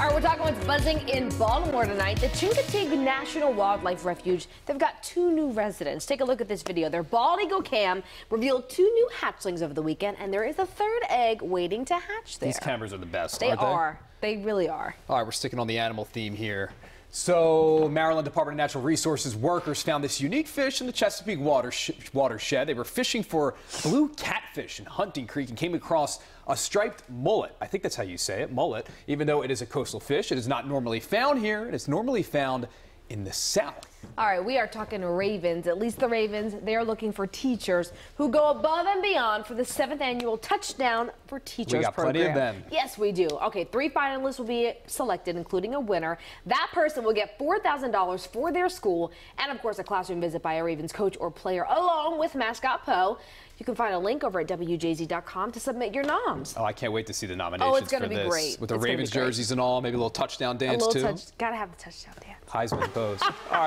All right, we're talking what's buzzing in Baltimore tonight. The Chincoteague National Wildlife Refuge, they've got two new residents. Take a look at this video. Their bald eagle cam revealed two new hatchlings over the weekend, and there is a third egg waiting to hatch there. These cameras are the best, They aren't they? are. They really are. All right, we're sticking on the animal theme here. So, Maryland Department of Natural Resources workers found this unique fish in the Chesapeake watersh watershed. They were fishing for blue catfish in Hunting Creek and came across a striped mullet. I think that's how you say it, mullet. Even though it is a coastal fish, it is not normally found here. It is normally found in the south. All right, we are talking Ravens. At least the Ravens, they're looking for teachers who go above and beyond for the seventh annual Touchdown for Teachers program. We got program. plenty of them. Yes, we do. Okay, three finalists will be selected, including a winner. That person will get $4,000 for their school and, of course, a classroom visit by a Ravens coach or player along with mascot Poe. You can find a link over at WJZ.com to submit your noms. Oh, I can't wait to see the nominations Oh, it's gonna for be this. great. With the It's Ravens jerseys and all, maybe a little touchdown A dance little too. touch, gotta have the touchdown dance. Heisman pose. All right.